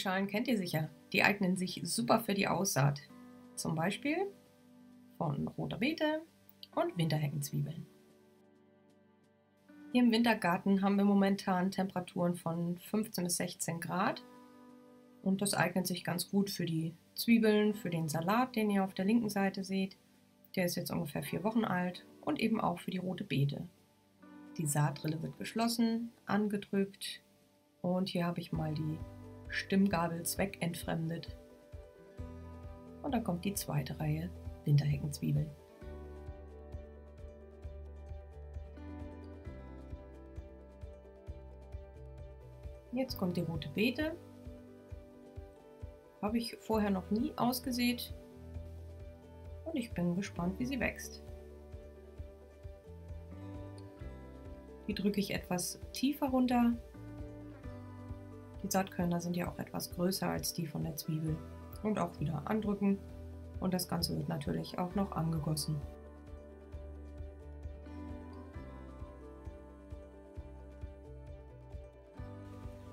Zwiebelschalen kennt ihr sicher. Die eignen sich super für die Aussaat. Zum Beispiel von roter Beete und Winterheckenzwiebeln. Hier im Wintergarten haben wir momentan Temperaturen von 15 bis 16 Grad. Und das eignet sich ganz gut für die Zwiebeln, für den Salat, den ihr auf der linken Seite seht. Der ist jetzt ungefähr vier Wochen alt und eben auch für die rote Beete. Die Saatrille wird geschlossen, angedrückt und hier habe ich mal die Stimmgabel zweckentfremdet. Und dann kommt die zweite Reihe Winterheckenzwiebeln. Jetzt kommt die rote Beete. Habe ich vorher noch nie ausgesät. Und ich bin gespannt, wie sie wächst. Die drücke ich etwas tiefer runter. Saatkörner sind ja auch etwas größer als die von der Zwiebel. Und auch wieder andrücken. Und das Ganze wird natürlich auch noch angegossen.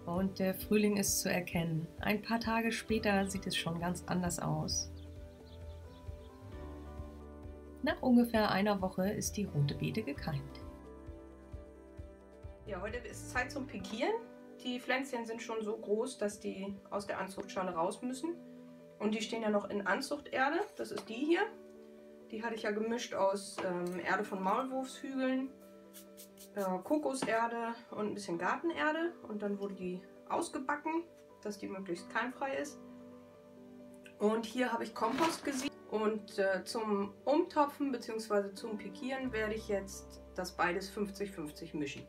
Und der Frühling ist zu erkennen. Ein paar Tage später sieht es schon ganz anders aus. Nach ungefähr einer Woche ist die rote Beete gekeimt. Ja, heute ist Zeit zum Pikieren. Die Pflänzchen sind schon so groß, dass die aus der Anzuchtschale raus müssen. Und die stehen ja noch in Anzuchterde. Das ist die hier. Die hatte ich ja gemischt aus ähm, Erde von Maulwurfshügeln, äh, Kokoserde und ein bisschen Gartenerde und dann wurde die ausgebacken, dass die möglichst keimfrei ist. Und hier habe ich Kompost gesiebt und äh, zum Umtopfen bzw. zum Pikieren werde ich jetzt das beides 50-50 mischen.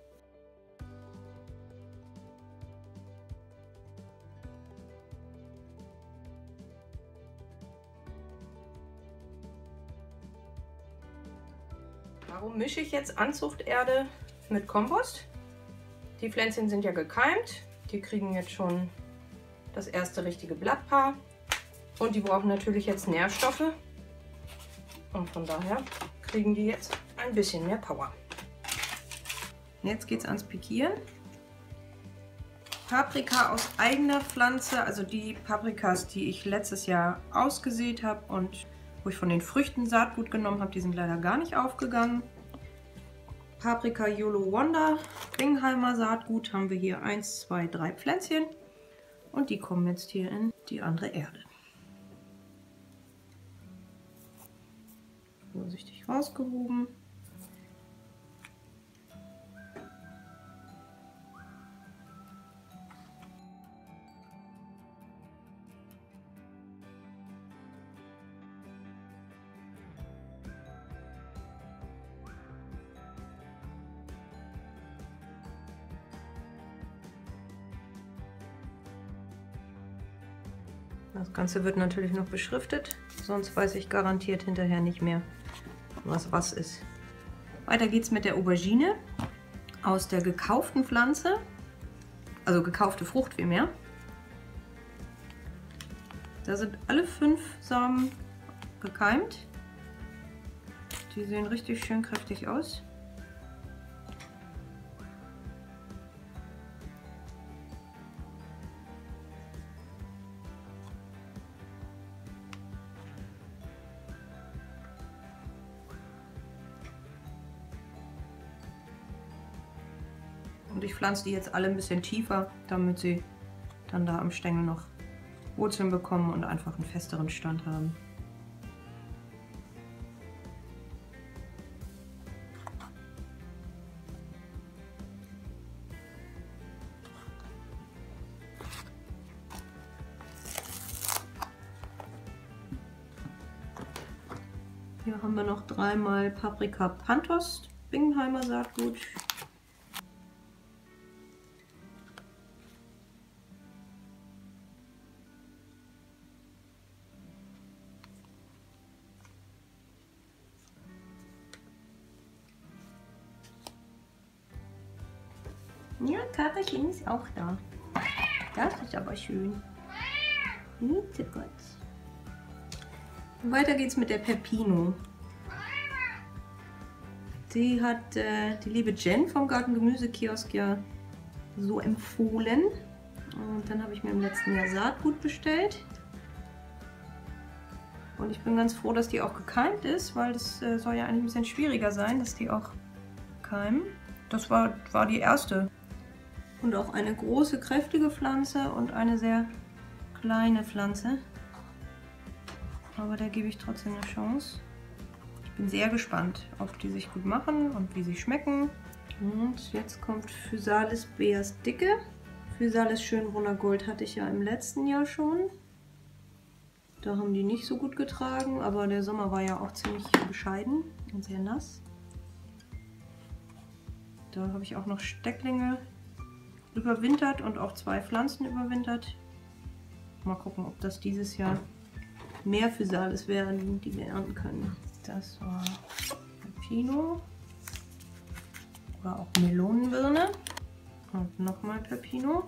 Warum mische ich jetzt Anzuchterde mit Kompost. Die Pflänzchen sind ja gekeimt. Die kriegen jetzt schon das erste richtige Blattpaar. Und die brauchen natürlich jetzt Nährstoffe. Und von daher kriegen die jetzt ein bisschen mehr Power. Jetzt geht es ans Pikieren. Paprika aus eigener Pflanze, also die Paprikas, die ich letztes Jahr ausgesät habe und wo ich von den Früchten Saatgut genommen habe, die sind leider gar nicht aufgegangen. Paprika Yolo Wonder, Bingheimer Saatgut haben wir hier 1, 2, 3 Pflänzchen und die kommen jetzt hier in die andere Erde. Vorsichtig rausgehoben. Das Ganze wird natürlich noch beschriftet, sonst weiß ich garantiert hinterher nicht mehr, was was ist. Weiter geht es mit der Aubergine aus der gekauften Pflanze, also gekaufte Frucht vielmehr. Da sind alle fünf Samen gekeimt. Die sehen richtig schön kräftig aus. Und ich pflanze die jetzt alle ein bisschen tiefer, damit sie dann da am Stängel noch Wurzeln bekommen und einfach einen festeren Stand haben. Hier haben wir noch dreimal Paprika Pantos, Bingenheimer Saatgut, Ja, Karakin ist auch da. Das ist aber schön. Bitte Gott. Weiter geht's mit der Pepino. Die hat äh, die liebe Jen vom Gartengemüsekiosk ja so empfohlen. Und dann habe ich mir im letzten Jahr Saatgut bestellt. Und ich bin ganz froh, dass die auch gekeimt ist, weil das äh, soll ja eigentlich ein bisschen schwieriger sein, dass die auch keimen. Das war, war die erste. Und auch eine große, kräftige Pflanze und eine sehr kleine Pflanze. Aber da gebe ich trotzdem eine Chance. Ich bin sehr gespannt, ob die sich gut machen und wie sie schmecken. Und jetzt kommt Physalis Beas Dicke. Physalis Schönbrunner Gold hatte ich ja im letzten Jahr schon. Da haben die nicht so gut getragen, aber der Sommer war ja auch ziemlich bescheiden und sehr nass. Da habe ich auch noch Stecklinge überwintert und auch zwei Pflanzen überwintert. Mal gucken, ob das dieses Jahr mehr Physalis werden, die wir ernten können. Das war Pepino oder auch Melonenbirne und nochmal Pepino.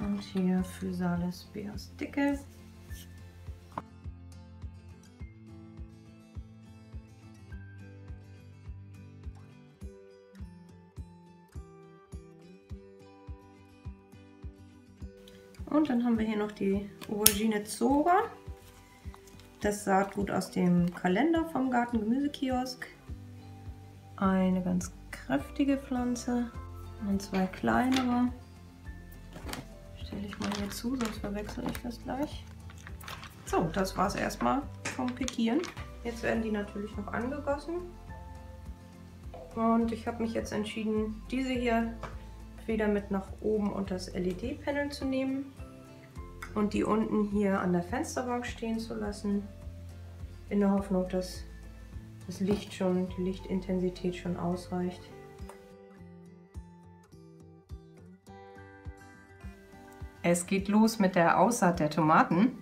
Und hier Physalis Beas Dicke. Und dann haben wir hier noch die Aubergine Zora. Das Saatgut aus dem Kalender vom Garten Gemüsekiosk. Eine ganz kräftige Pflanze und zwei kleinere. Stelle ich mal hier zu, sonst verwechsel ich das gleich. So, das war es erstmal vom Pikieren. Jetzt werden die natürlich noch angegossen. Und ich habe mich jetzt entschieden, diese hier wieder mit nach oben unter das LED-Panel zu nehmen und die unten hier an der Fensterbank stehen zu lassen, in der Hoffnung, dass das Licht schon, die Lichtintensität schon ausreicht. Es geht los mit der Aussaat der Tomaten.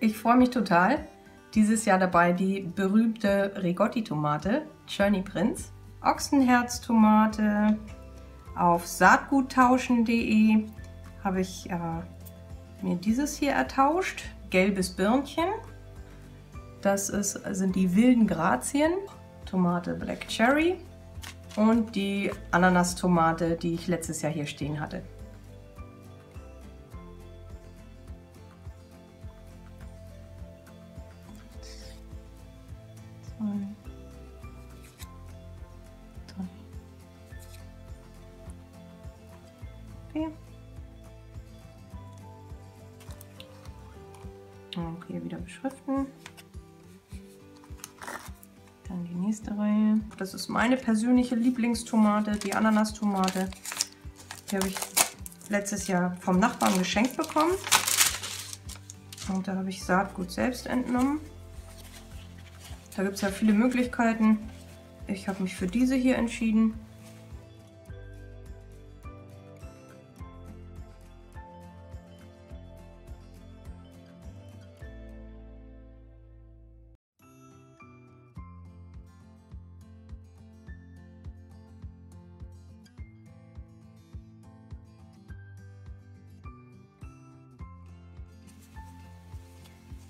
Ich freue mich total. Dieses Jahr dabei die berühmte Rigotti-Tomate, Journey Prince, Ochsenherztomate. Auf saatguttauschen.de habe ich äh, mir dieses hier ertauscht. Gelbes Birnchen. Das ist, sind die wilden Grazien. Tomate Black Cherry. Und die Ananas-Tomate, die ich letztes Jahr hier stehen hatte. Okay. Okay, wieder beschriften. Dann die nächste Reihe. Das ist meine persönliche Lieblingstomate, die Ananas-Tomate. Die habe ich letztes Jahr vom Nachbarn geschenkt bekommen. Und da habe ich Saatgut selbst entnommen. Da gibt es ja viele Möglichkeiten. Ich habe mich für diese hier entschieden.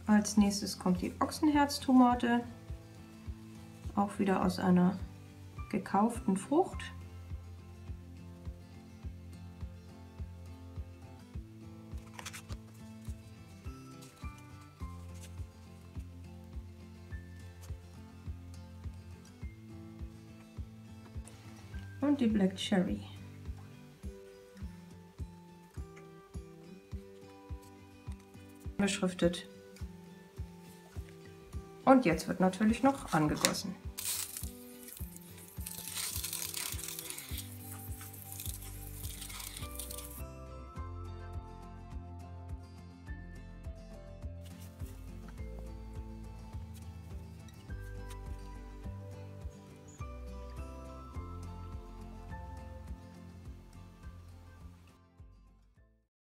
Als nächstes kommt die Ochsenherztomate, auch wieder aus einer gekauften Frucht. Und die Black Cherry. Beschriftet und jetzt wird natürlich noch angegossen.